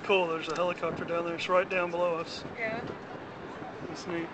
cool. There's a helicopter down there. It's right down below us. Yeah. It's neat.